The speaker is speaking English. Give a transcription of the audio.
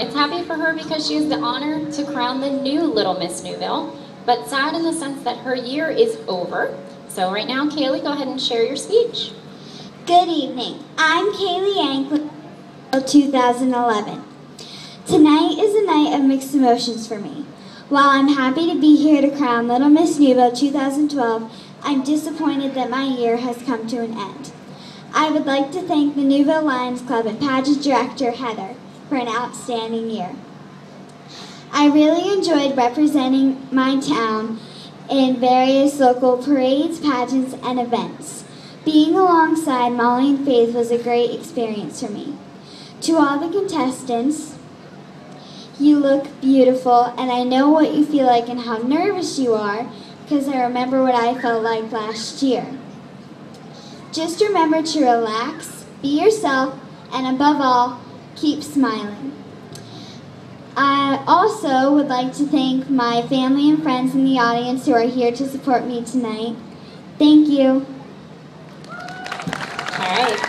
It's happy for her because she has the honor to crown the new Little Miss Newville, but sad in the sense that her year is over. So right now, Kaylee, go ahead and share your speech. Good evening. I'm Kaylee Yank, 2011. Tonight is a night of mixed emotions for me. While I'm happy to be here to crown Little Miss Newville 2012, I'm disappointed that my year has come to an end. I would like to thank the Newville Lions Club and pageant director Heather for an outstanding year. I really enjoyed representing my town in various local parades, pageants, and events. Being alongside Molly and Faith was a great experience for me. To all the contestants, you look beautiful, and I know what you feel like and how nervous you are because I remember what I felt like last year. Just remember to relax, be yourself, and above all, keep smiling. I also would like to thank my family and friends in the audience who are here to support me tonight. Thank you. All right.